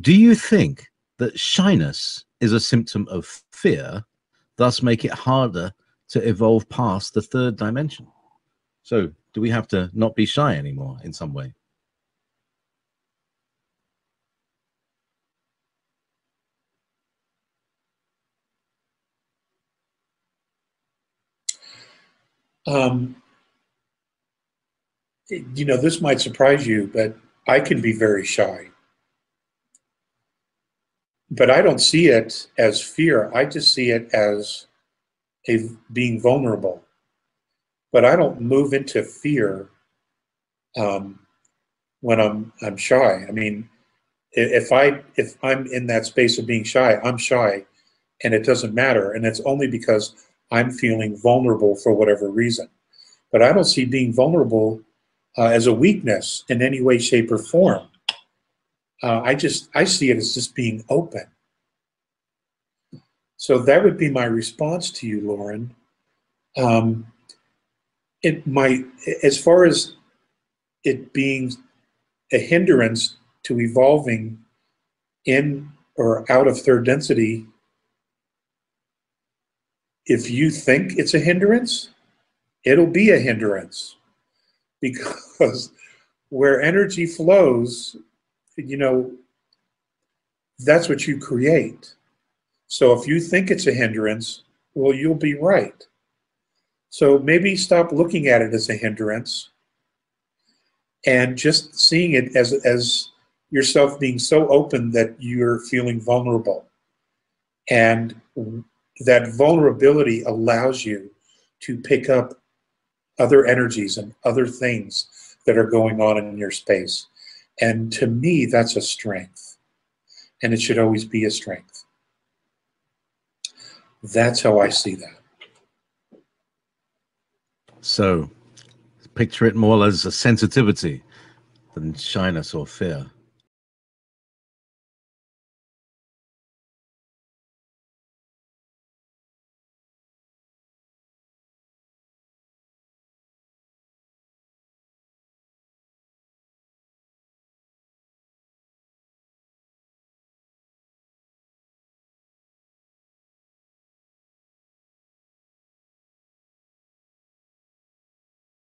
do you think that shyness is a symptom of fear, thus make it harder to evolve past the third dimension? So do we have to not be shy anymore in some way? Um, you know, this might surprise you, but I can be very shy. But I don't see it as fear. I just see it as a being vulnerable. But I don't move into fear um, when I'm I'm shy. I mean, if I if I'm in that space of being shy, I'm shy, and it doesn't matter. And it's only because I'm feeling vulnerable for whatever reason. But I don't see being vulnerable uh, as a weakness in any way, shape, or form. Uh, I just I see it as just being open. So that would be my response to you, Lauren. Um, it might, as far as it being a hindrance to evolving in or out of third density, if you think it's a hindrance, it'll be a hindrance because where energy flows, you know, that's what you create. So if you think it's a hindrance, well, you'll be right. So maybe stop looking at it as a hindrance and just seeing it as, as yourself being so open that you're feeling vulnerable. And that vulnerability allows you to pick up other energies and other things that are going on in your space. And to me, that's a strength. And it should always be a strength. That's how I see that. So picture it more as a sensitivity than shyness or fear.